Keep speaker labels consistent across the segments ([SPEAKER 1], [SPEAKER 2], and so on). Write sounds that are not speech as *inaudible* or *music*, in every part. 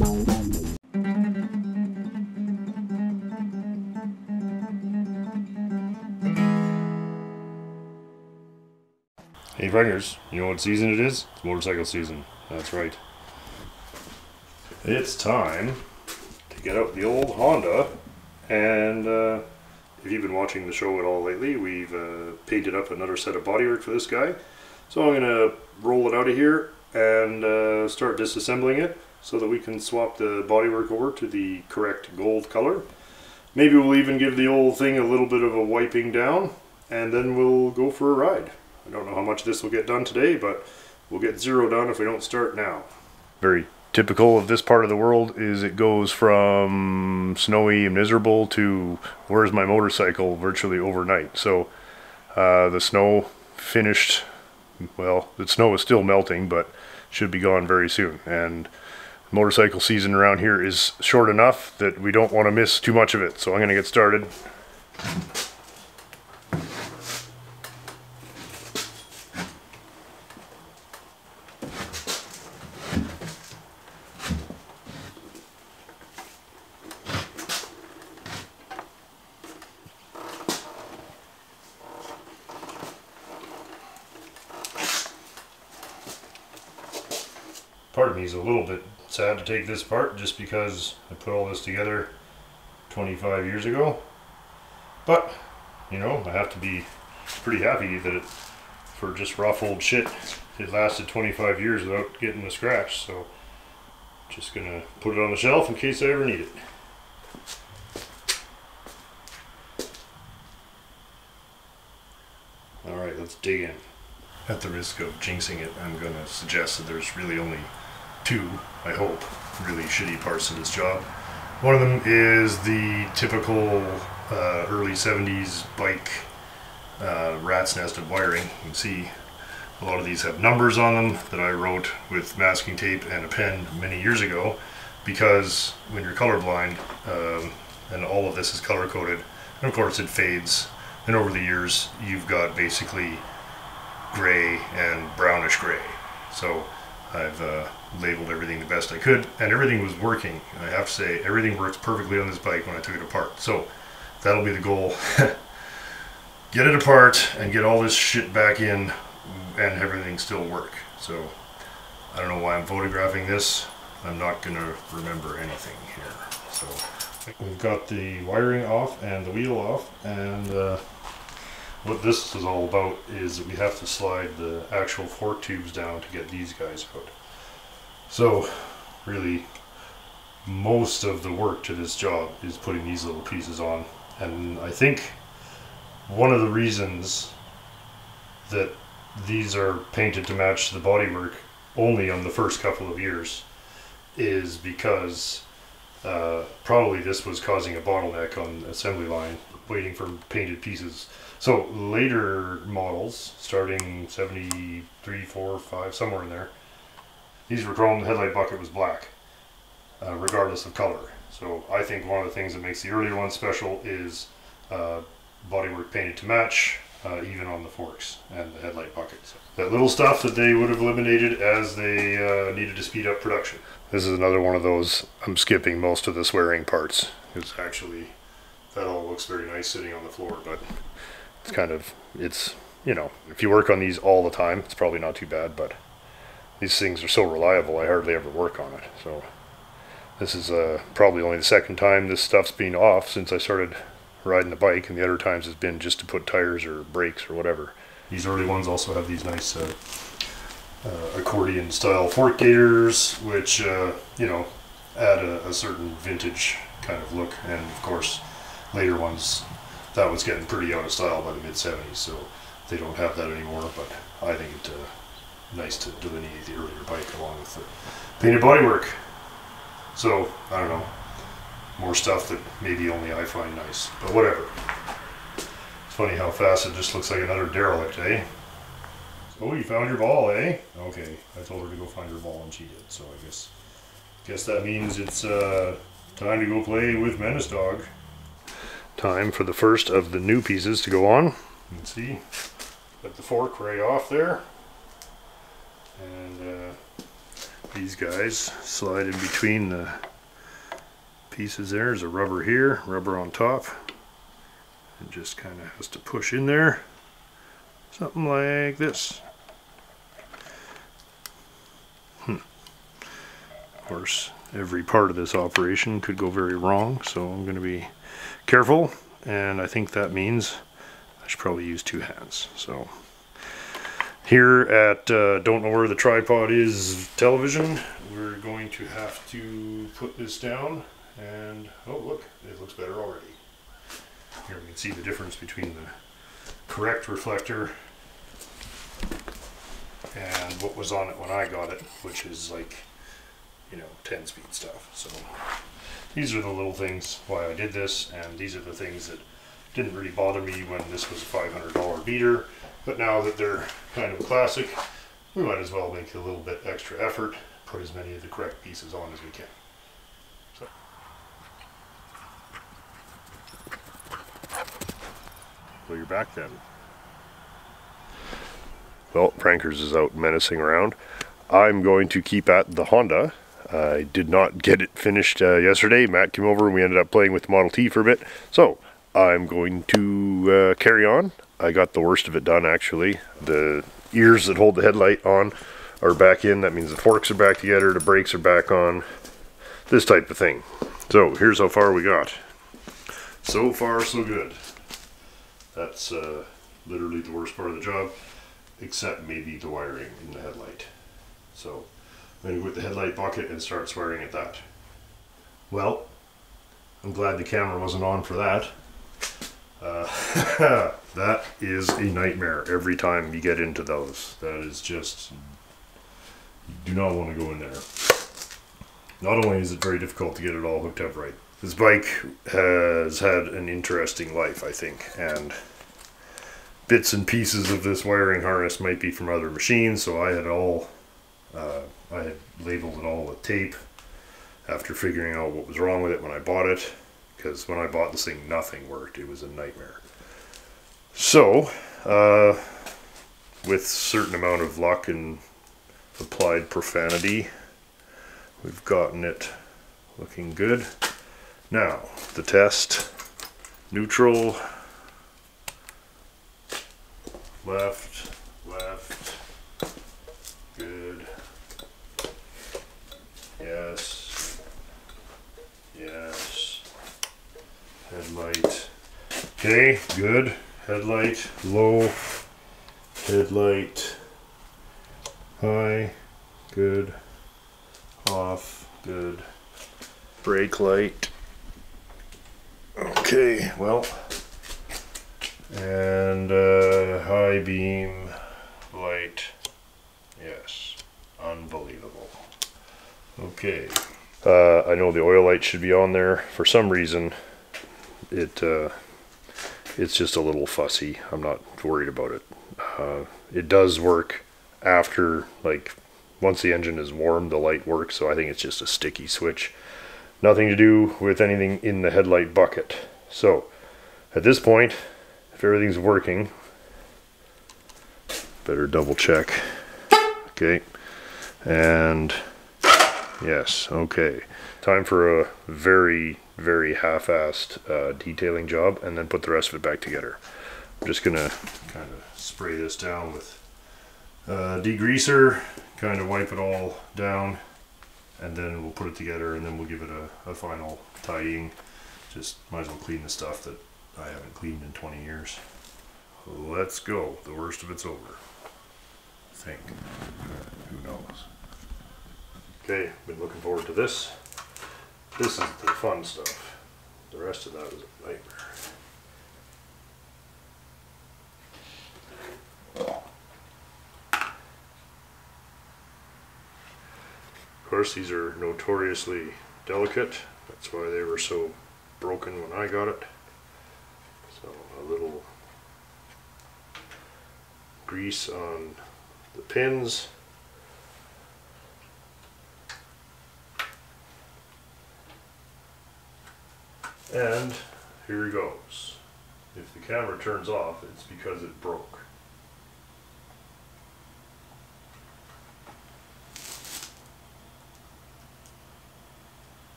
[SPEAKER 1] Hey Bringers, you know what season it is? It's motorcycle season. That's right. It's time to get out the old Honda and uh, if you've been watching the show at all lately, we've uh, painted up another set of bodywork for this guy. So I'm going to roll it out of here and uh, start disassembling it so that we can swap the bodywork over to the correct gold color. Maybe we'll even give the old thing a little bit of a wiping down and then we'll go for a ride. I don't know how much this will get done today, but we'll get zero done if we don't start now. Very typical of this part of the world is it goes from snowy and miserable to where's my motorcycle virtually overnight. So uh, the snow finished, well, the snow is still melting, but should be gone very soon. And motorcycle season around here is short enough that we don't want to miss too much of it. So I'm going to get started. part of me is a little bit sad to take this part just because I put all this together 25 years ago. But, you know, I have to be pretty happy that it, for just rough old shit, it lasted 25 years without getting a scratch. So, just gonna put it on the shelf in case I ever need it. Alright, let's dig in. At the risk of jinxing it, I'm gonna suggest that there's really only two, I hope, really shitty parts to this job. One of them is the typical uh, early 70s bike uh, rat's nest of wiring. You can see a lot of these have numbers on them that I wrote with masking tape and a pen many years ago because when you're colorblind um, and all of this is color coded, and of course it fades, and over the years you've got basically gray and brownish gray. So I've uh, labeled everything the best I could, and everything was working. I have to say, everything works perfectly on this bike when I took it apart. So that'll be the goal. *laughs* get it apart and get all this shit back in and everything still work. So I don't know why I'm photographing this. I'm not going to remember anything here. So we've got the wiring off and the wheel off and uh, what this is all about is that we have to slide the actual fork tubes down to get these guys out. So really most of the work to this job is putting these little pieces on. And I think one of the reasons that these are painted to match the bodywork only on the first couple of years is because uh, probably this was causing a bottleneck on assembly line waiting for painted pieces. So later models starting 73 4 5 somewhere in there these were chrome the headlight bucket was black uh, regardless of color so I think one of the things that makes the earlier ones special is uh, bodywork painted to match uh, even on the forks and the headlight buckets. That little stuff that they would have eliminated as they uh, needed to speed up production. This is another one of those, I'm skipping most of the swearing parts. It's actually, that all looks very nice sitting on the floor, but it's kind of, it's, you know, if you work on these all the time, it's probably not too bad, but these things are so reliable, I hardly ever work on it. So this is uh, probably only the second time this stuff's been off since I started riding the bike, and the other times has been just to put tires or brakes or whatever. These early ones also have these nice uh, uh, accordion style fork gators, which uh, you know add a, a, certain vintage kind of look, and of course later ones that was getting pretty out of style by the mid 70s, so they don't have that anymore. But I think it uh, nice to delineate the earlier bike along with the painted bodywork. So I don't know more stuff that maybe only I find nice, but whatever. It's funny how fast it just looks like another derelict, eh? Oh, you found your ball, eh? Okay, I told her to go find her ball and she did, so I guess guess that means it's uh, time to go play with Menace Dog. Time for the first of the new pieces to go on. Let's see, got the fork right off there. And uh, these guys slide in between the pieces there. There's a rubber here, rubber on top. It just kind of has to push in there. Something like this. Hmm. Of course, every part of this operation could go very wrong, so I'm going to be careful, and I think that means I should probably use two hands. So here at uh, Don't Know Where the Tripod Is television, we're going to have to put this down and, oh look, it looks better already. Here we can see the difference between the correct reflector and what was on it when I got it, which is like, you know, 10 speed stuff. So these are the little things why I did this, and these are the things that didn't really bother me when this was a $500 beater but now that they're kind of classic, we might as well make a little bit extra effort, put as many of the correct pieces on as we can. So. So you're back then. Well, Frankers is out menacing around. I'm going to keep at the Honda. I did not get it finished uh, yesterday. Matt came over and we ended up playing with the Model T for a bit. So I'm going to uh, carry on. I got the worst of it done actually. The ears that hold the headlight on are back in. That means the forks are back together, the brakes are back on. This type of thing. So here's how far we got. So far so good. That's uh, literally the worst part of the job, except maybe the wiring in the headlight. So I'm going to go with the headlight bucket and start swearing at that. Well, I'm glad the camera wasn't on for that. Uh, *laughs* that is a nightmare every time you get into those. That is just, you do not want to go in there. Not only is it very difficult to get it all hooked up right, this bike has had an interesting life, I think, and bits and pieces of this wiring harness might be from other machines, so I had all, uh, I had labeled it all with tape after figuring out what was wrong with it when I bought it because when I bought this thing, nothing worked. It was a nightmare. So, uh, with certain amount of luck and applied profanity, we've gotten it looking good. Now, the test, neutral, left, left, good, yes, yes, headlight. Okay, good. Headlight, low. Headlight, high. Good. Off. Good. Brake light. Okay, well. And uh, high beam light. Yes. Unbelievable. Okay. Uh, I know the oil light should be on there. For some reason, it uh, it's just a little fussy. I'm not worried about it. Uh, it does work after like once the engine is warm, the light works. So I think it's just a sticky switch. Nothing to do with anything in the headlight bucket. So at this point, if everything's working, better double check. Okay, and yes, okay. Time for a very very half-assed uh, detailing job and then put the rest of it back together. I'm just gonna kind of spray this down with uh, degreaser, kind of wipe it all down and then we'll put it together and then we'll give it a, a final tidying. Just might as well clean the stuff that I haven't cleaned in 20 years. Let's go. The worst of it's over. Think. Who knows? Okay, been looking forward to this. This is the fun stuff. The rest of that is a nightmare. Of course, these are notoriously delicate. That's why they were so broken when I got it. So a little grease on the pins. And here he goes. If the camera turns off, it's because it broke.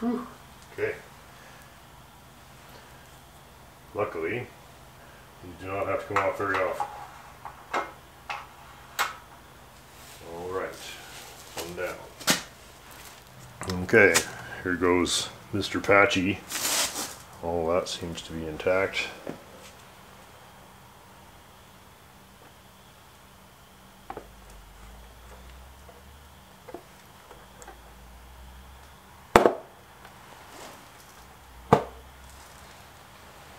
[SPEAKER 1] Whew. Okay. Luckily, you do not to come off very often. All right, one down. Okay, here goes Mr. Patchy. All that seems to be intact.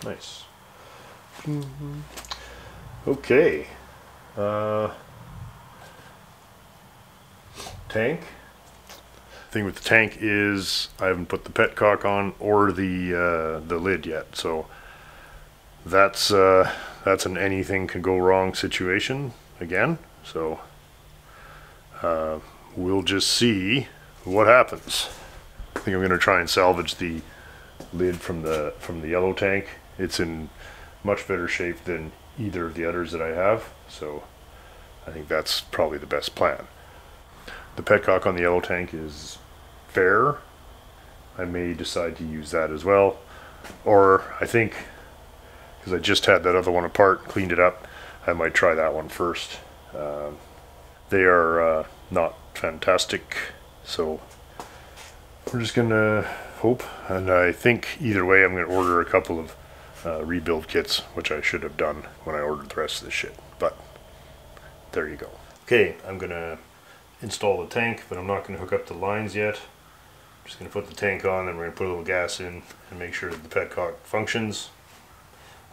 [SPEAKER 1] Nice. Mm-hmm. Okay. Uh, tank. Thing with the tank is I haven't put the petcock on or the uh, the lid yet, so that's uh, that's an anything can go wrong situation again. So uh, we'll just see what happens. I think I'm gonna try and salvage the lid from the from the yellow tank. It's in much better shape than either of the others that I have, so I think that's probably the best plan. The petcock on the yellow tank is fair. I may decide to use that as well, or I think because I just had that other one apart, cleaned it up, I might try that one first. Um, they are uh, not fantastic, so we're just gonna hope. And I think either way, I'm gonna order a couple of uh, rebuild kits, which I should have done when I ordered the rest of this shit. But there you go. Okay, I'm gonna install the tank, but I'm not gonna hook up the lines yet. I'm just gonna put the tank on, and we're gonna put a little gas in and make sure that the petcock functions.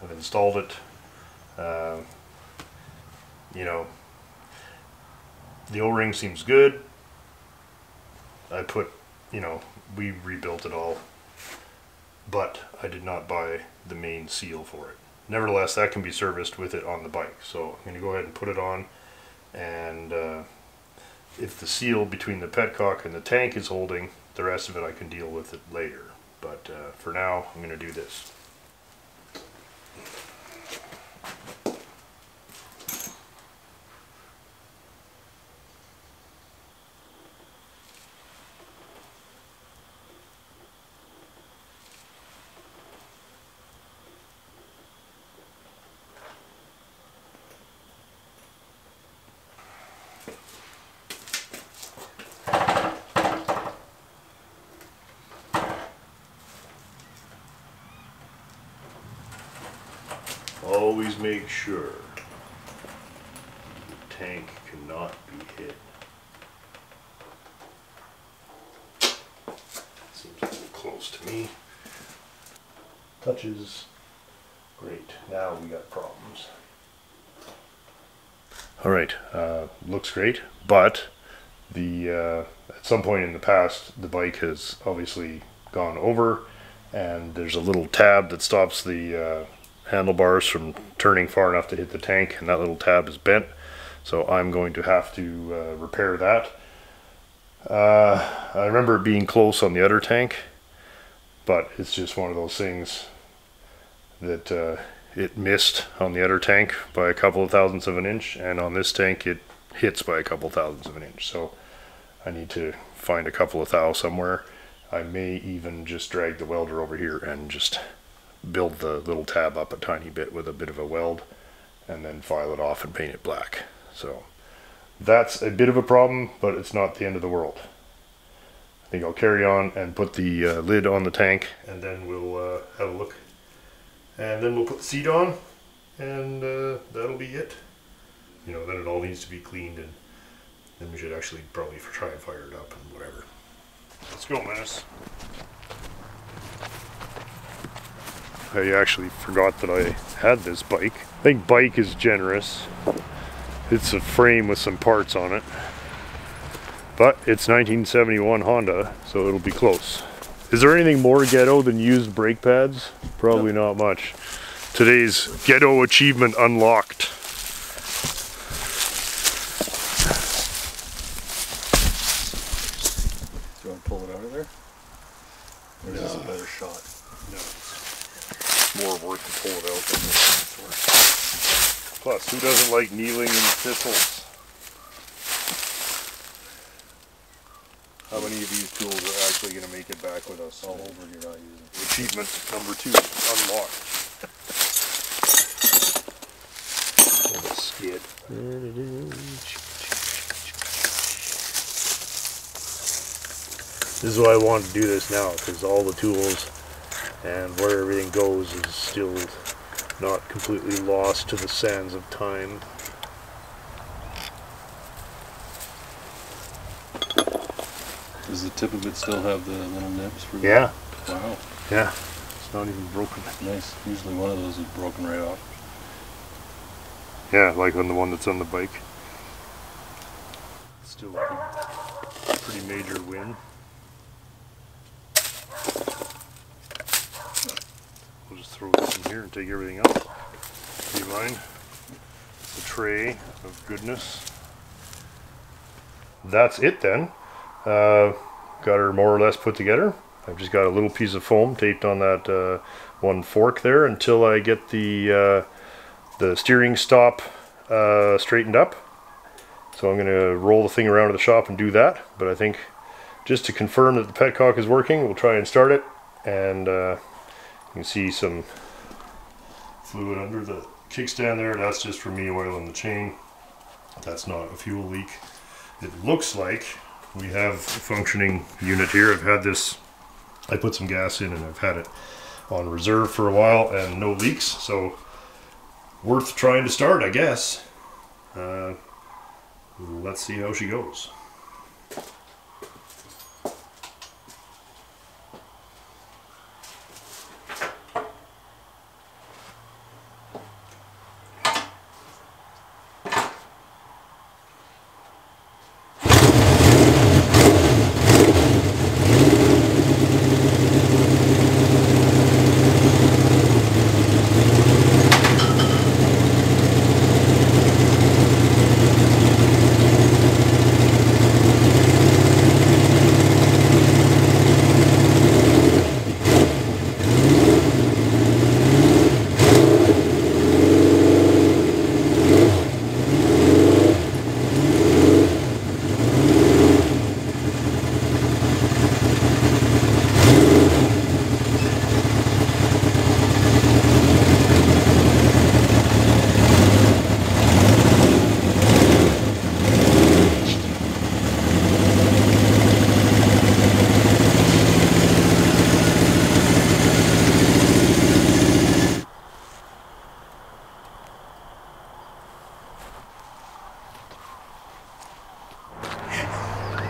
[SPEAKER 1] I've installed it. Uh, you know, the O-ring seems good. I put, you know, we rebuilt it all, but I did not buy the main seal for it. Nevertheless, that can be serviced with it on the bike. So I'm going to go ahead and put it on, and uh, if the seal between the petcock and the tank is holding, the rest of it I can deal with it later. But uh, for now, I'm going to do this. Always make sure the tank cannot be hit. Seems a little close to me. Touches. Great. Now we got problems. All right. Uh, looks great, but the uh, at some point in the past, the bike has obviously gone over, and there's a little tab that stops the uh, handlebars from turning far enough to hit the tank and that little tab is bent. So I'm going to have to uh, repair that. Uh, I remember being close on the other tank but it's just one of those things that uh, it missed on the other tank by a couple of thousandths of an inch and on this tank it hits by a couple thousandths of an inch. So I need to find a couple of thou somewhere. I may even just drag the welder over here and just build the little tab up a tiny bit with a bit of a weld and then file it off and paint it black. So that's a bit of a problem, but it's not the end of the world. I think I'll carry on and put the uh, lid on the tank and then we'll uh, have a look. And then we'll put the seat on and uh, that'll be it. You know, then it all needs to be cleaned and then we should actually probably try and fire it up and whatever. Let's go, Menace. I actually forgot that I had this bike. I think bike is generous. It's a frame with some parts on it. But it's 1971 Honda, so it'll be close. Is there anything more ghetto than used brake pads? Probably no. not much. Today's ghetto achievement unlocked.
[SPEAKER 2] Do you want to pull it out of there? Or is this a better shot?
[SPEAKER 1] more work to pull it out than this Plus, who doesn't like kneeling in thistles? How many of these tools are actually going to make
[SPEAKER 2] All over you're not using.
[SPEAKER 1] Achievement number two, unlocked. Skid.
[SPEAKER 3] This is why I want to do this now, because all the tools and where everything goes is still not completely lost to the sands of time.
[SPEAKER 2] Does the tip of it still have the little nibs? For
[SPEAKER 3] Yeah,
[SPEAKER 2] Wow.
[SPEAKER 3] yeah. It's not even broken.
[SPEAKER 2] Nice. Usually one of those is broken right off.
[SPEAKER 1] Yeah, like on the one that's on the bike. Still a pretty major win. We'll just throw this in here and take everything out. Do you mind? The tray of goodness. That's it then. Uh, got her more or less put together. I've just got a little piece of foam taped on that uh, one fork there until I get the uh, the steering stop uh, straightened up. So I'm going to roll the thing around to the shop and do that. But I think just to confirm that the petcock is working, we'll try and start it. And uh, you can see some fluid under the kickstand there. That's just for me oiling the chain. That's not a fuel leak. It looks like we have a functioning unit here. I've had this, I put some gas in and I've had it on reserve for a while and no leaks. So worth trying to start, I guess. Uh, let's see how she goes.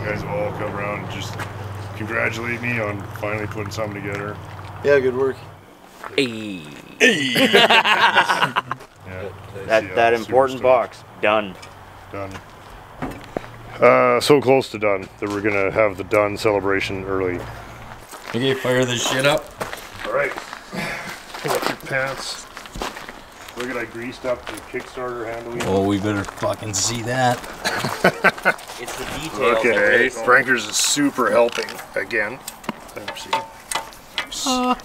[SPEAKER 1] You guys will all come around and just congratulate me on finally putting something together.
[SPEAKER 4] Yeah, good work.
[SPEAKER 5] Hey, *laughs*
[SPEAKER 1] Yeah,
[SPEAKER 5] that
[SPEAKER 1] see, uh,
[SPEAKER 5] that important
[SPEAKER 1] stoked.
[SPEAKER 5] box done.
[SPEAKER 1] Done. Uh, so close to done that we're gonna have the done celebration early.
[SPEAKER 4] Okay, fire this shit up.
[SPEAKER 1] All right, pull up your pants. Look at I greased up the Kickstarter handle.
[SPEAKER 4] Oh, we better fucking see that. *laughs*
[SPEAKER 5] It's the details.
[SPEAKER 1] Look at
[SPEAKER 5] that really
[SPEAKER 1] it. Frankers is super helping again. Me see. Ah.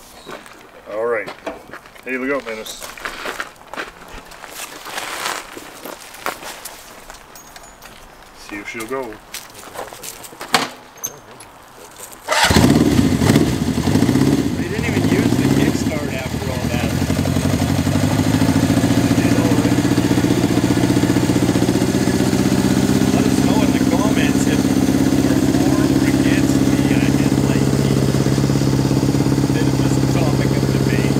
[SPEAKER 1] All right. Hey, look out, Menace. See if she'll go.
[SPEAKER 6] They didn't even use the kickstart after all that. Let us know in the comments if you're for or against the uh, headlight key. Then it was the topic of debate.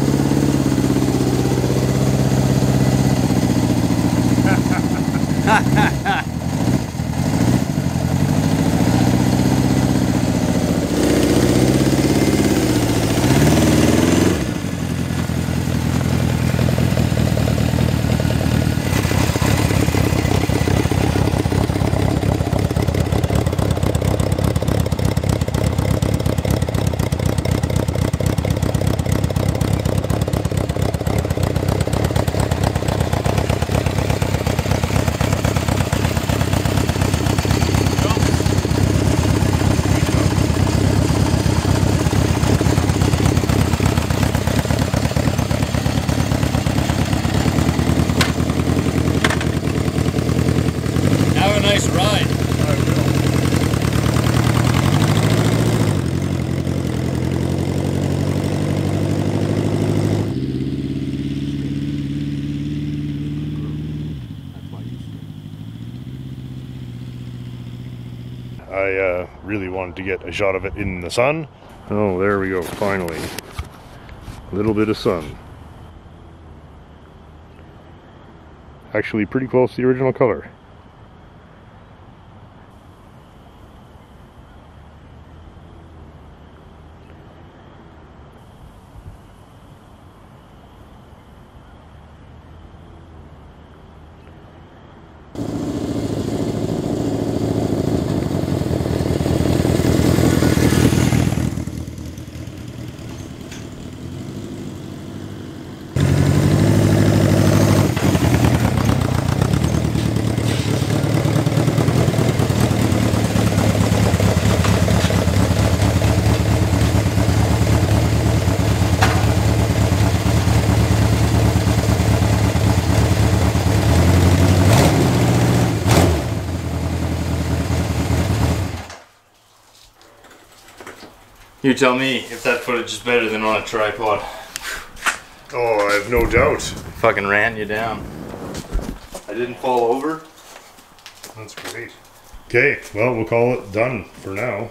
[SPEAKER 1] I uh, really wanted to get a shot of it in the sun. Oh, there we go, finally. A little bit of sun. Actually, pretty close to the original color.
[SPEAKER 4] Tell me if that footage is better than on a tripod.
[SPEAKER 1] Oh, I have no doubt.
[SPEAKER 4] Fucking ran you down. I didn't fall over.
[SPEAKER 1] That's great. Okay, well, we'll call it done for now.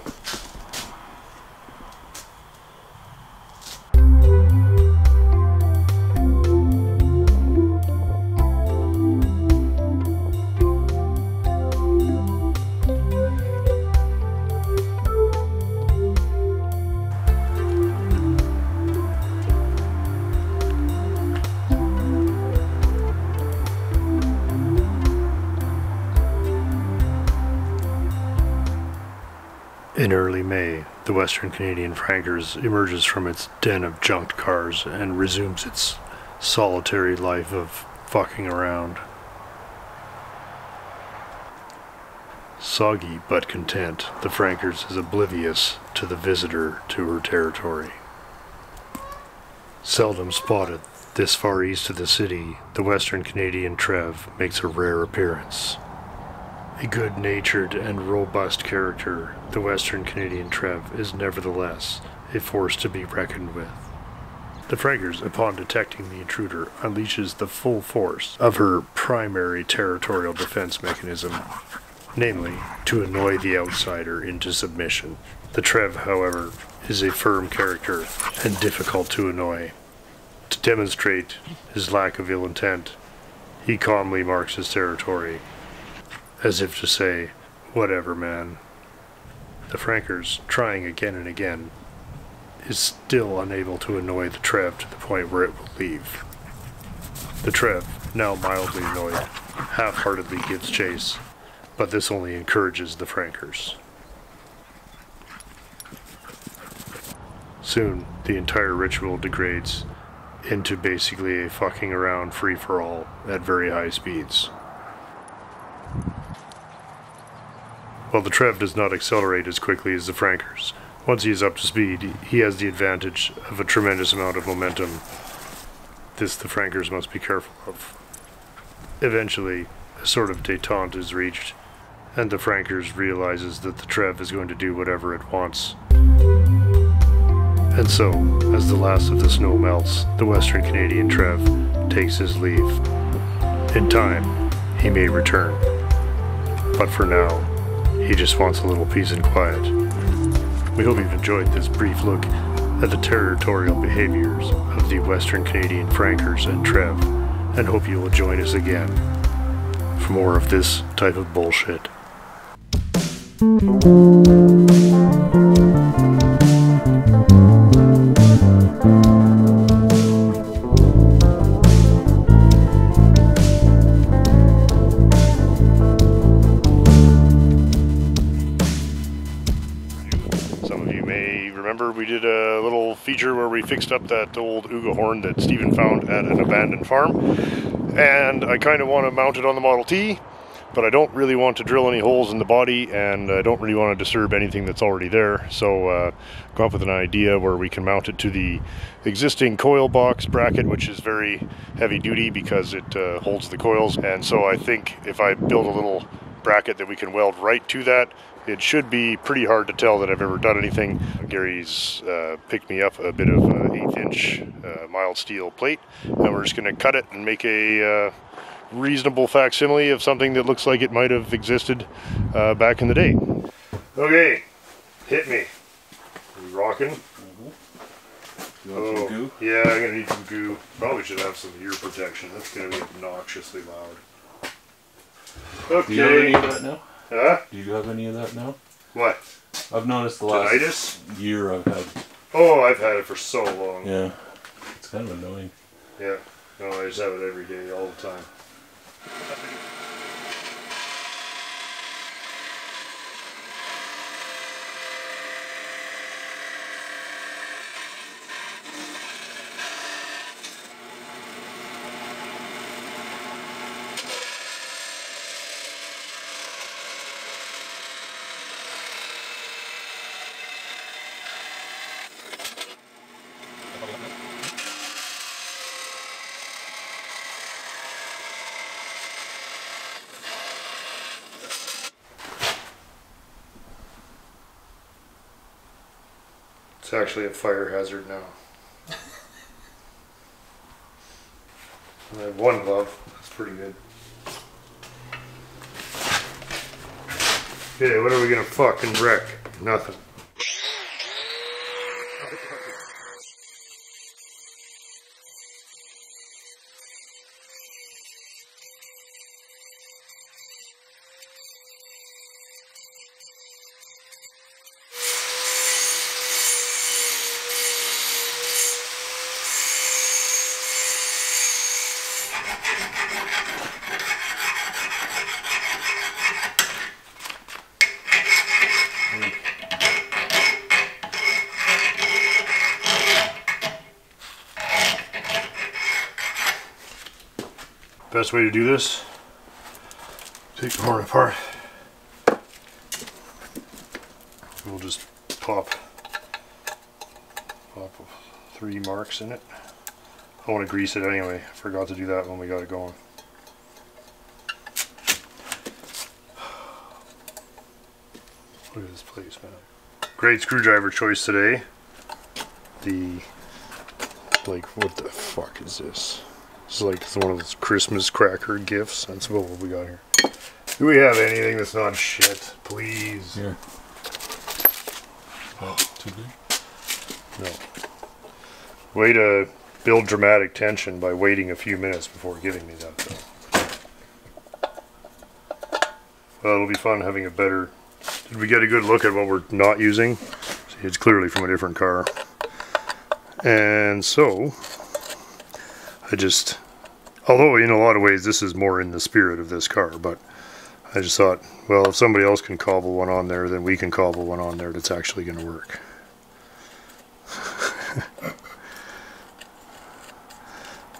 [SPEAKER 1] Western Canadian Frankers emerges from its den of junked cars and resumes its solitary life of fucking around. Soggy but content, the Frankers is oblivious to the visitor to her territory. Seldom spotted this far east of the city, the Western Canadian Trev makes a rare appearance. A good natured and robust character, the Western Canadian Trev is nevertheless a force to be reckoned with. The Frankers, upon detecting the intruder, unleashes the full force of her primary territorial defense mechanism, namely, to annoy the outsider into submission. The Trev, however, is a firm character and difficult to annoy. To demonstrate his lack of ill intent, he calmly marks his territory as if to say, whatever, man. The Frankers, trying again and again, is still unable to annoy the Trev to the point where it will leave. The Trev, now mildly annoyed, half-heartedly gives chase, but this only encourages the Frankers. Soon, the entire ritual degrades into basically a fucking around free-for-all at very high speeds. While the Trev does not accelerate as quickly as the Frankers, once he is up to speed, he has the advantage of a tremendous amount of momentum. This the Frankers must be careful of. Eventually, a sort of detente is reached, and the Frankers realizes that the Trev is going to do whatever it wants. And so, as the last of the snow melts, the Western Canadian Trev takes his leave. In time, he may return. But for now, he just wants a little peace and quiet. We hope you've enjoyed this brief look at the territorial behaviors of the Western Canadian Frankers and Trev, and hope you will join us again for more of this type of bullshit. We did a little feature where we fixed up that old Oogah horn that Stephen found at an abandoned farm. And I kind of want to mount it on the Model T, but I don't really want to drill any holes in the body and I don't really want to disturb anything that's already there. So uh, come up with an idea where we can mount it to the existing coil box bracket, which is very heavy duty because it uh, holds the coils. And so I think if I build a little bracket that we can weld right to that, it should be pretty hard to tell that I've ever done anything. Gary's uh, picked me up a bit of an eighth inch uh, mild steel plate, and we're just going to cut it and make a uh, reasonable facsimile of something that looks like it might have existed uh, back in the day. Okay, hit me. Are you rocking?
[SPEAKER 2] You want some goo?
[SPEAKER 1] yeah, I'm gonna need some goo. Probably should have some ear protection. That's gonna be obnoxiously loud.
[SPEAKER 2] Do you have any
[SPEAKER 1] Okay.
[SPEAKER 2] of that now?
[SPEAKER 1] Huh?
[SPEAKER 2] Do you have any of that now?
[SPEAKER 1] What?
[SPEAKER 2] I've noticed the last
[SPEAKER 1] Tinnitus?
[SPEAKER 2] year I've had.
[SPEAKER 1] Oh, I've had it for so long.
[SPEAKER 2] Yeah. It's kind of annoying.
[SPEAKER 1] Yeah. No, I just have it every day, all the time. Actually a fire hazard now. I have one glove. That's pretty good. Okay, what are we gonna fucking wreck? Nothing. Best way to do this, take the horn apart. We'll just pop, pop three marks in it. I want to grease it anyway. I forgot to do that when we got it going. Look at this place, man. Great screwdriver choice today. The, like, what the fuck is this? It's like it's one of those Christmas cracker gifts. That's about what we got here. Do we have anything that's not shit? Please.
[SPEAKER 2] Here. Oh, too big?
[SPEAKER 1] No. Way to build dramatic tension by waiting a few minutes before giving me that, though. Well, it'll be fun having a better. Did we get a good look at what we're not using? See, it's clearly from a different car. And so, I just. Although, in a lot of ways, this is more in the spirit of this car, but I just thought, well, if somebody else can cobble one on there, then we can cobble one on there that's actually going to work. *laughs*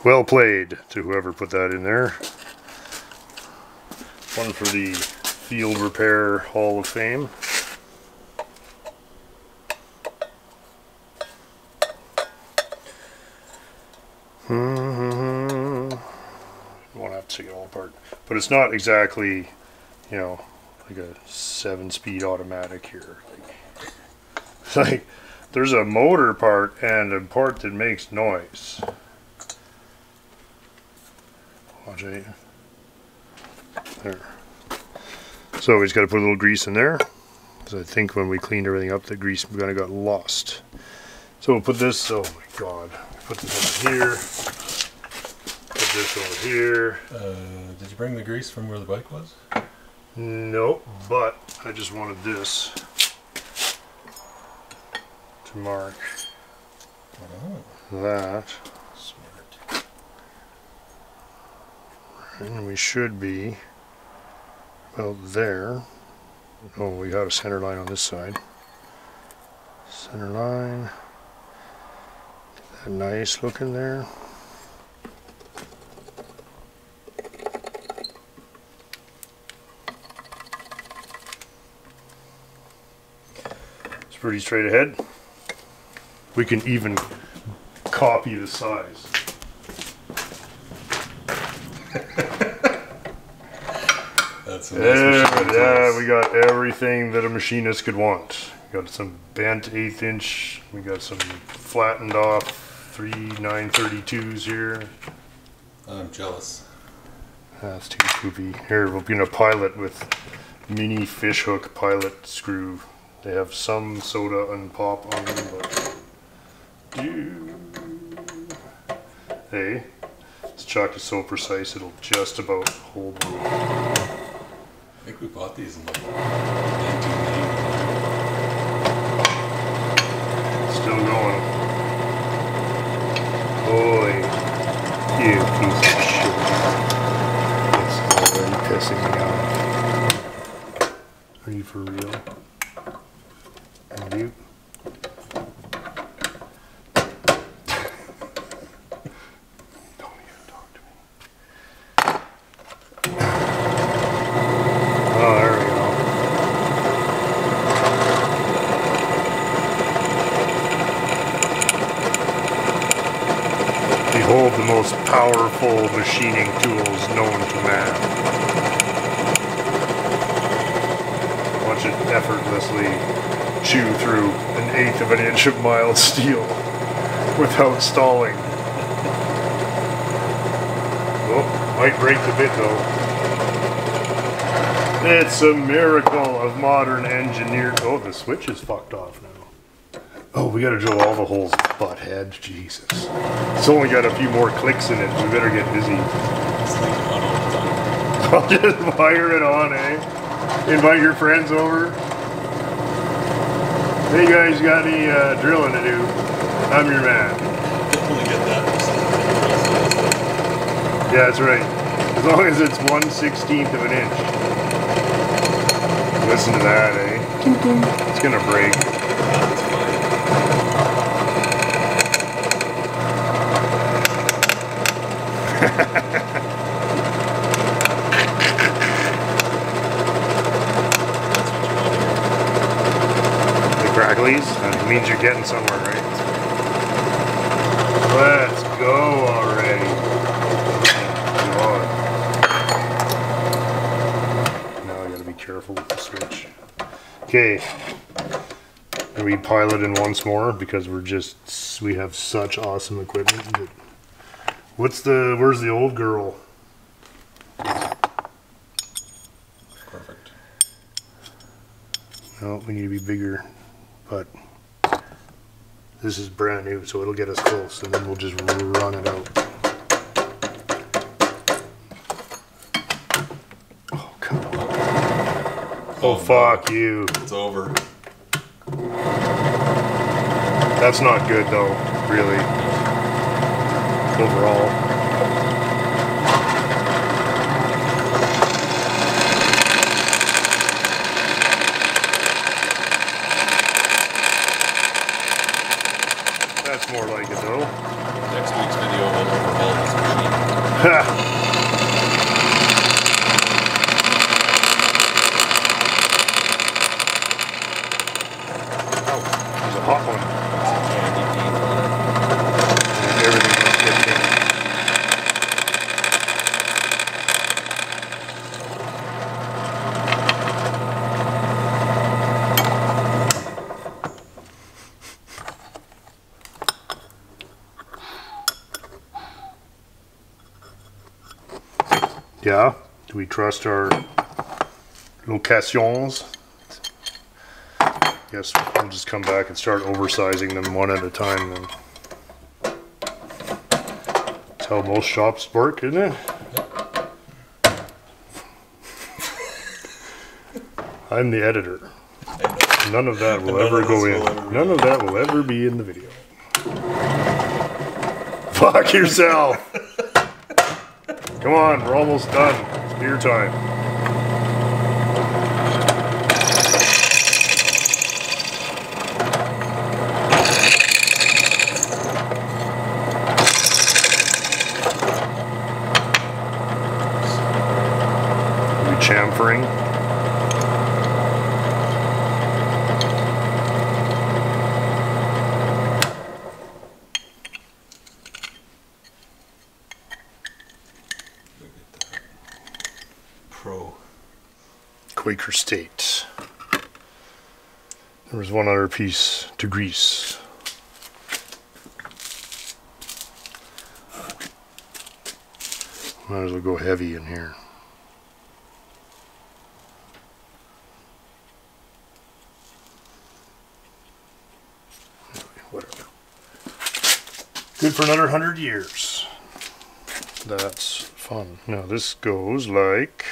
[SPEAKER 1] Well played to whoever put that in there. One for the Field Repair Hall of Fame. Won't apart. But it's not exactly, you know, like a seven speed automatic here. Like, *laughs* like there's a motor part and a part that makes noise. Watch it. There. So we just got to put a little grease in there. Because I think when we cleaned everything up, the grease kind of got lost. So we'll put this, oh my god. Put this over here. This over here.
[SPEAKER 2] Uh, did you bring the grease from where the bike was?
[SPEAKER 1] Nope, but I just wanted this to mark
[SPEAKER 2] Oh,
[SPEAKER 1] that.
[SPEAKER 2] smart.
[SPEAKER 1] And we should be about there. Oh, we got a center line on this side. Center line. That nice looking there. Pretty straight ahead. We can even copy the size. *laughs*
[SPEAKER 2] That's a nice
[SPEAKER 1] yeah, we got everything that a machinist could want. We got some bent eighth inch. We got some flattened off three 932s here.
[SPEAKER 2] I'm jealous.
[SPEAKER 1] That's too poopy. Here, we're gonna pilot with mini fishhook pilot screw. They have some soda and pop on them, but hey, this chuck is so precise it'll just about hold them.
[SPEAKER 2] I think we bought these in like 1990.
[SPEAKER 1] Still going. Boy, you piece of shit. It's already pissing me off. Are you for real? And you? Don't even talk to me. Oh, there we go. Behold the most powerful machining tools known to man. Watch it effortlessly chew through an eighth of an inch of mild steel without stalling. Oh, might break the bit though. It's a miracle of modern engineering. Oh, the switch is fucked off now. Oh, we gotta drill all the holes, butthead. Jesus. It's only got a few more clicks in it. We better get busy.
[SPEAKER 2] It's like on all the time.
[SPEAKER 1] I'll just fire it on, eh? Invite your friends over. Hey guys, got any uh, drilling to do? I'm your man.
[SPEAKER 2] Only get that.
[SPEAKER 1] Yeah, that's right. As long as it's one sixteenth of an inch. Listen to that, eh? It's gonna break.
[SPEAKER 2] That's fine. That's what you want to hear.
[SPEAKER 1] The That means you're getting somewhere, right? Let's go already. Now I gotta be careful with the switch. Okay. Are we piloting once more because we're just we have such awesome equipment. That, what's the where's the old girl?
[SPEAKER 2] Perfect.
[SPEAKER 1] No, we need to be bigger, this is brand new, so it'll get us close, and then we'll just run it out. Oh come on! Oh, oh
[SPEAKER 2] no.
[SPEAKER 1] fuck you!
[SPEAKER 2] It's over.
[SPEAKER 1] That's not good though, really. Overall. That's more like it though.
[SPEAKER 2] Next week's video will overhaul this machine.
[SPEAKER 1] Ha! Oh, there's a hot one.
[SPEAKER 2] Candy teeth on it.
[SPEAKER 1] Everything must get in. Yeah? Do we trust our locations? Yes, we'll just come back and start oversizing them one at a time then. That's how most shops work, isn't it? *laughs* I'm the editor. None of that will ever go in.
[SPEAKER 2] ever
[SPEAKER 1] None of that will ever be in the video. Fuck yourself! *laughs* Come on, we're almost done. It's beer time. breaker state. There was one other piece to grease. Might as well go heavy in here. Whatever. Good for another hundred years. That's fun. Now this goes like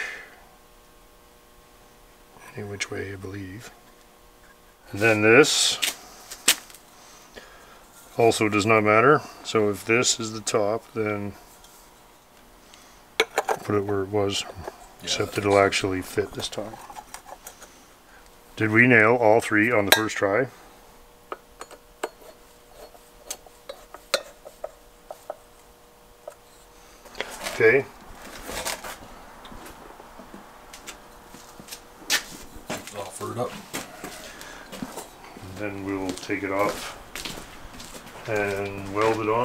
[SPEAKER 1] way I believe. And then this also does not matter. So if this is the top, then put it where it was, except it'll actually fit this time. Did we nail all three on the first try? Okay,
[SPEAKER 2] All furred up.
[SPEAKER 1] Take it off and weld it on.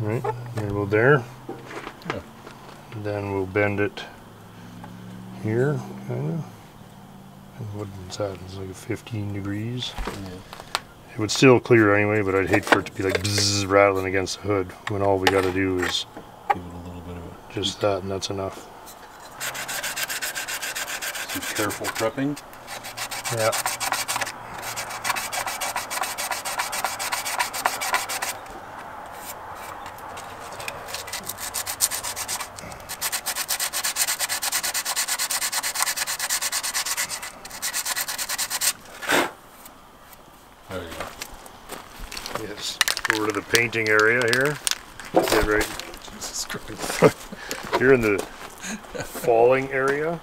[SPEAKER 1] Right, there we'll there.
[SPEAKER 2] Yeah.
[SPEAKER 1] Then we'll bend it here, kind of. And what is that? It's like 15 degrees. It would still clear anyway, but I'd hate for it to be like bzzz, rattling against the hood when all we got to do is
[SPEAKER 2] Give it a little bit of a.
[SPEAKER 1] just that, and that's enough.
[SPEAKER 2] Some careful prepping.
[SPEAKER 1] Yeah.
[SPEAKER 2] There you go.
[SPEAKER 1] Yes. Over to the painting area here. Get right. *laughs*
[SPEAKER 2] Jesus Christ.
[SPEAKER 1] You're in the falling area.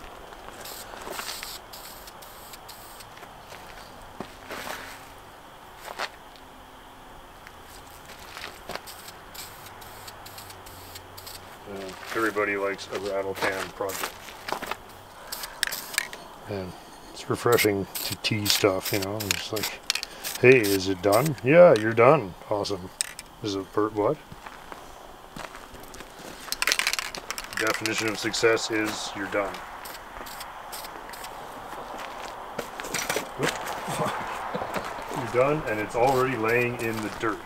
[SPEAKER 1] Uh, everybody likes a rattle can project. And it's refreshing to tease stuff, you know. It's like, hey, is it done? Yeah, you're done. Awesome. Is it per what? definition of success is you're done. *laughs* You're done, and it's already laying in the dirt.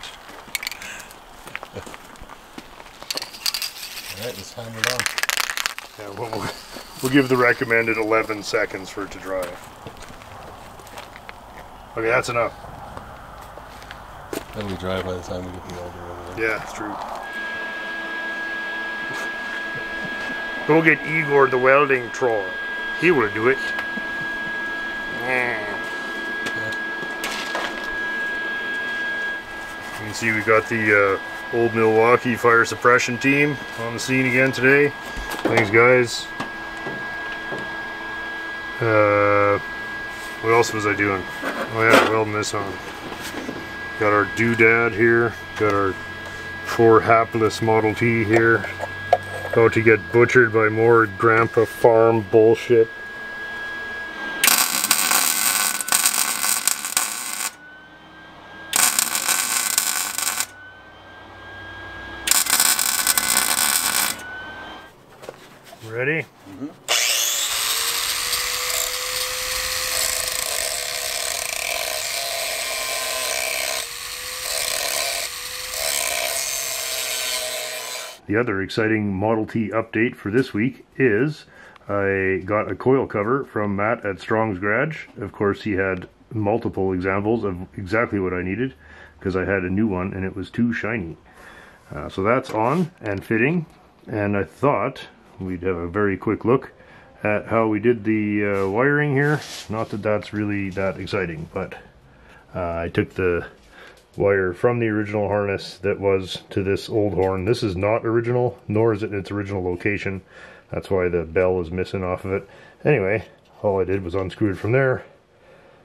[SPEAKER 2] Alright, let's hammer it on.
[SPEAKER 1] Yeah, we'll, we'll, give the recommended 11 seconds for it to dry. Okay, that's enough.
[SPEAKER 2] That'll be dry by the time we get the elder over there.
[SPEAKER 1] Yeah, it's true. Go get Igor the welding troll. He will do it. You can see we got the uh, old Milwaukee fire suppression team on the scene again today. Thanks, guys. Uh, what else was I doing? Oh yeah, welding this on. Got our doodad here. Got our four hapless Model T here. About to get butchered by more Grandpa Farm bullshit. Ready? The other exciting Model T update for this week is I got a coil cover from Matt at Strong's Garage. Of course, he had multiple examples of exactly what I needed because I had a new one and it was too shiny. Uh, so that's on and fitting, and I thought we'd have a very quick look at how we did the uh, wiring here. Not that that's really that exciting, but uh, I took the wire from the original harness that was to this old horn. This is not original, nor is it in its original location. That's why the bell is missing off of it. Anyway, all I did was unscrew it from there,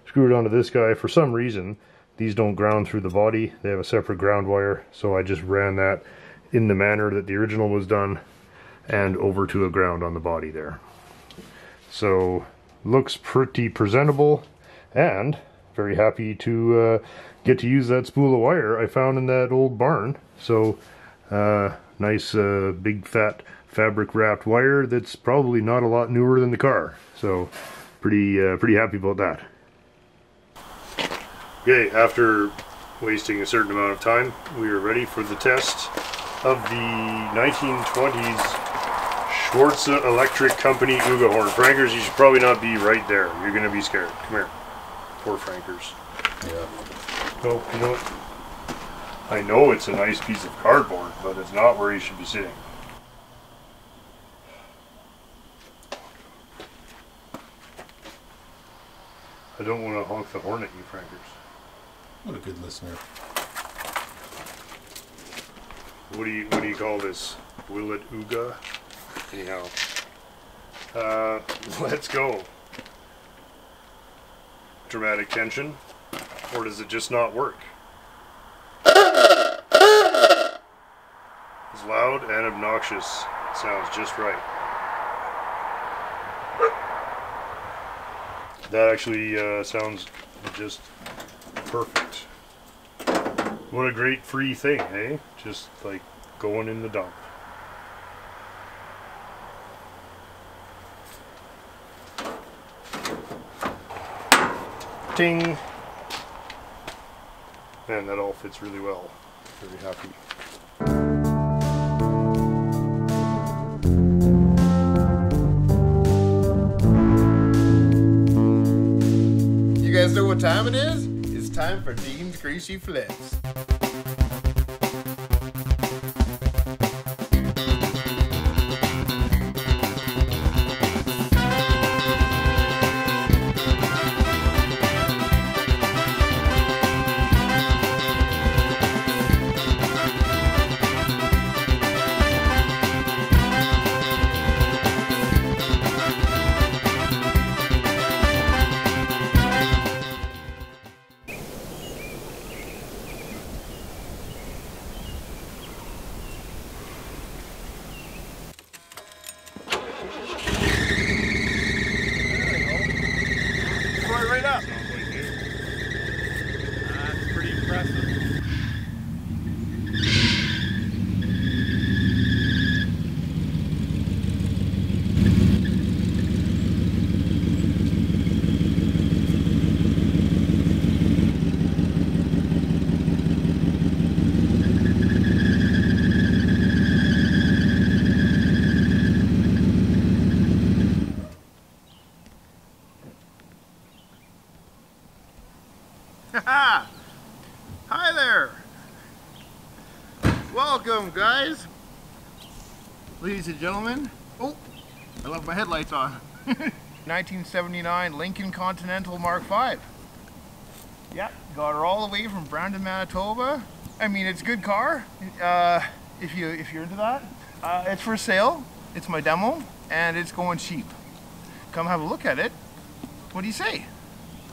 [SPEAKER 1] screw it onto this guy. For some reason, these don't ground through the body. They have a separate ground wire, so I just ran that in the manner that the original was done and over to a ground on the body there. So, looks pretty presentable and very happy to uh, get to use that spool of wire I found in that old barn. So, uh, nice uh, big fat fabric wrapped wire that's probably not a lot newer than the car. So, pretty uh, pretty happy about that. Okay, after wasting a certain amount of time, we are ready for the test of the 1920s Schwartz Electric Company Oogah horn. Frankers, you should probably not be right there. You're gonna be scared. Come here. Poor Frankers.
[SPEAKER 2] Yeah.
[SPEAKER 1] Oh, you know what? I know it's a nice piece of cardboard, but it's not where he should be sitting. I don't want to honk the horn at you, Frankers.
[SPEAKER 2] What a good listener.
[SPEAKER 1] What do you what do you call this? Will it Oogah? Anyhow. Uh, *laughs* let's go. Dramatic tension? Or does it just not work? It's loud and obnoxious. Sounds just right. That actually uh, sounds just perfect. What a great free thing, hey? Just like going in the dump. Ting! Man, that all fits really well. Very happy.
[SPEAKER 7] You guys know what time it is? It's time for Dean's Greasy Flips. *laughs* Hi there. Welcome, guys. Ladies and gentlemen. Oh, I left my headlights on. *laughs* 1979 Lincoln Continental Mark V. Yeah, got her all the way from Brandon, Manitoba. I mean, it's a good car. Uh, if you if you're into that, uh, it's for sale. It's my demo, and it's going cheap. Come have a look at it. What do you say?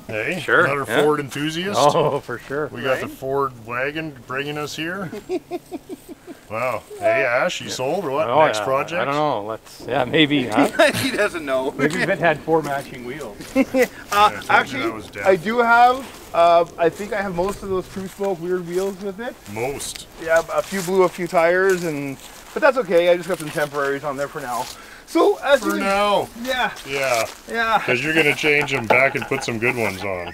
[SPEAKER 1] Hey,
[SPEAKER 8] Sure,
[SPEAKER 1] another
[SPEAKER 8] yeah.
[SPEAKER 1] Ford enthusiast. *laughs*
[SPEAKER 8] Oh, for sure.
[SPEAKER 1] We got the Ford wagon bringing us here. *laughs* wow. Hey, Ash, you sold or what?
[SPEAKER 8] Oh,
[SPEAKER 1] Next
[SPEAKER 8] yeah.
[SPEAKER 1] project?
[SPEAKER 8] I don't know. Let's. Yeah, maybe. *laughs* Huh?
[SPEAKER 7] he doesn't know.
[SPEAKER 6] Maybe Vit had four matching wheels.
[SPEAKER 7] Uh,
[SPEAKER 1] Yeah, I
[SPEAKER 7] actually,
[SPEAKER 1] was.
[SPEAKER 7] I do have. Uh, I think I have most of those True Smoke weird wheels with it.
[SPEAKER 1] Most.
[SPEAKER 7] Yeah, a few blew a few tires, and but that's okay. I just got some temporaries on there for now. So as
[SPEAKER 1] For
[SPEAKER 7] you
[SPEAKER 1] now.
[SPEAKER 7] yeah,
[SPEAKER 1] Yeah,
[SPEAKER 7] yeah.
[SPEAKER 1] because you're going to change them back and put some good ones on.